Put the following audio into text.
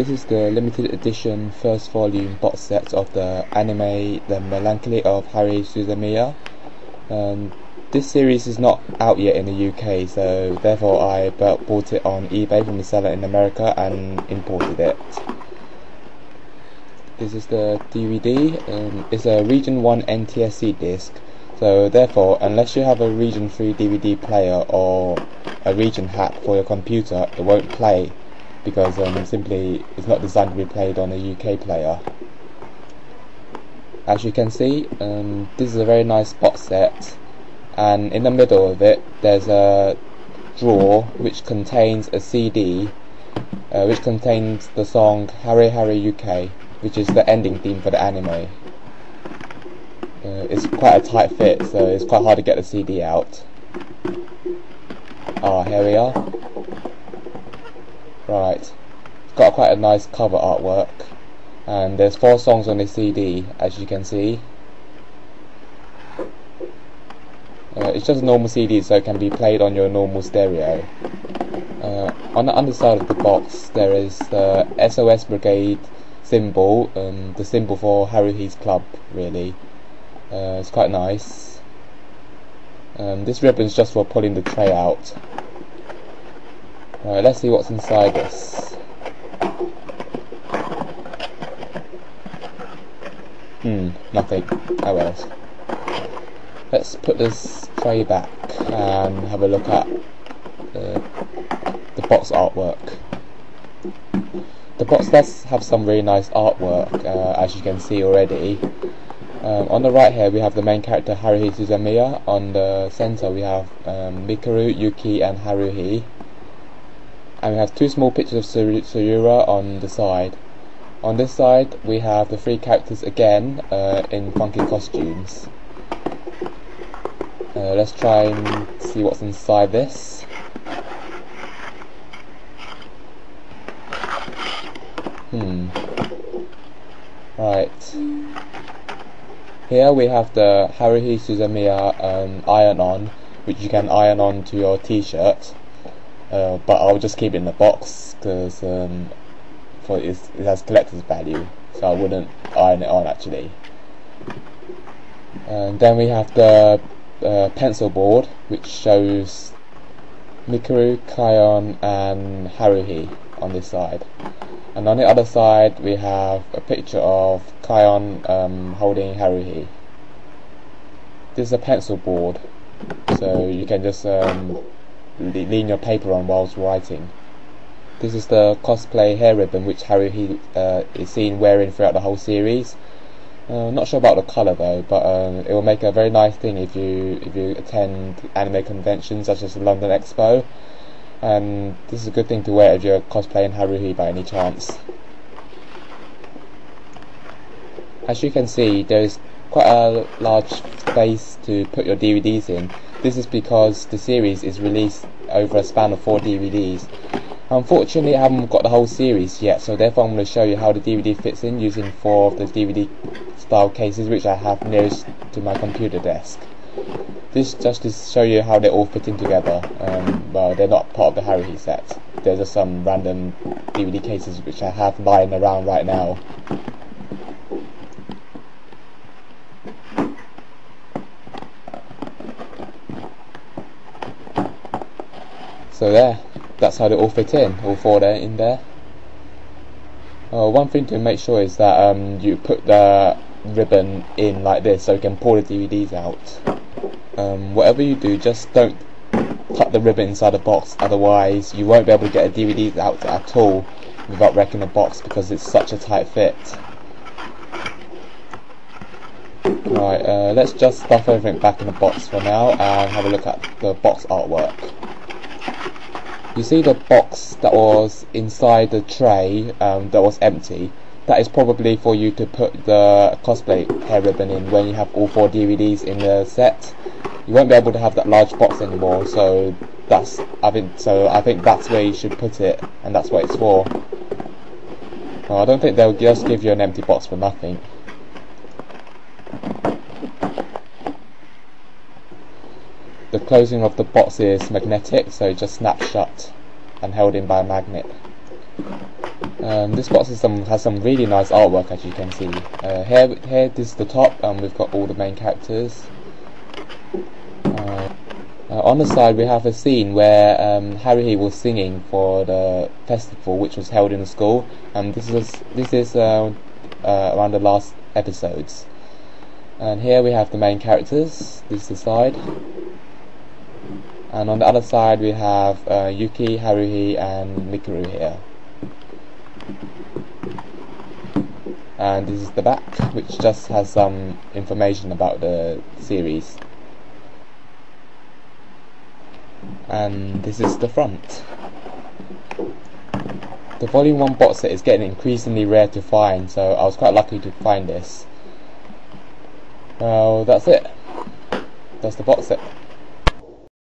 This is the limited edition first volume box set of the anime The Melancholy of Haruhi Suzumiya. Um, this series is not out yet in the UK, so therefore I bought it on eBay from a seller in America and imported it. This is the DVD. Um, it's a Region 1 NTSC disc, so therefore, unless you have a Region 3 DVD player or a Region hack for your computer, it won't play because um, simply it's not designed to be played on a UK player. As you can see, um, this is a very nice box set and in the middle of it there's a drawer which contains a CD uh, which contains the song Hare Hare Yukai which is the ending theme for the anime. Uh, it's quite a tight fit so it's quite hard to get the CD out. Ah, here we are. Right. It's got quite a nice cover artwork. And there's four songs on the CD, as you can see. Uh, it's just a normal CD, so it can be played on your normal stereo. Uh, on the underside of the box, there is the SOS Brigade symbol, um, the symbol for Harry Haruhi's club, really. Uh, it's quite nice. Um, this ribbon is just for pulling the tray out. Right, let's see what's inside this. Hmm, nothing. Oh well. Let's put this tray back and have a look at the, the box artwork. The box does have some really nice artwork, uh, as you can see already. Um, on the right here we have the main character Haruhi Suzumiya. On the center we have um, Mikuru, Yuki, and Haruhi and we have two small pictures of Sayura on the side. On this side we have the three characters again uh, in funky costumes. Uh, let's try and see what's inside this. Hmm. Right. Here we have the Haruhi Suzumiya um, iron-on, which you can iron on to your t-shirt. Uh, but I'll just keep it in the box because um, for it has collector's value, so I wouldn't iron it on actually. And then we have the uh, pencil board, which shows Mikuru, Kyon, and Haruhi on this side. And on the other side, we have a picture of Kyon um, holding Haruhi. This is a pencil board, so you can just um, lean your paper on whilst writing. This is the cosplay hair ribbon which Haruhi uh, is seen wearing throughout the whole series. Uh, not sure about the colour though, but um, it will make a very nice thing if you if you attend anime conventions such as the London Expo. And this is a good thing to wear if you're cosplaying Haruhi by any chance. As you can see, there is quite a large space to put your DVDs in. This is because the series is released over a span of four DVDs. Unfortunately, I haven't got the whole series yet, so therefore I'm going to show you how the DVD fits in using four of the DVD style cases which I have nearest to my computer desk. This just to show you how they all fit in together. Um, well, they're not part of the Haruhi set. They're just some random DVD cases which I have lying around right now. So there, that's how they all fit in, all four there in there. Uh, one thing to make sure is that um, you put the ribbon in like this so you can pull the DVDs out. Um, whatever you do, just don't cut the ribbon inside the box, otherwise you won't be able to get the DVDs out at all without wrecking the box because it's such a tight fit. Right, uh, let's just stuff everything back in the box for now and have a look at the box artwork. You see the box that was inside the tray um, that was empty? That is probably for you to put the cosplay hair ribbon in when you have all four DVDs in the set. You won't be able to have that large box anymore, so that's I think so. I think that's where you should put it, and that's what it's for. Well, I don't think they'll just give you an empty box for nothing. The closing of the box is magnetic, so it just snaps shut and held in by a magnet. Um, this box some, has some really nice artwork as you can see. Uh, here, here this is the top, and we've got all the main characters. Uh, uh, on the side we have a scene where um, was singing for the festival which was held in the school, and this is this is uh, uh, around the last episodes. And here we have the main characters. This is the side. And on the other side we have uh, Yuki, Haruhi, and Mikuru here. and this is the back which just has some information about the series. And this is the front. The volume 1 box set is getting increasingly rare to find so I was quite lucky to find this. Well that's it. That's the box set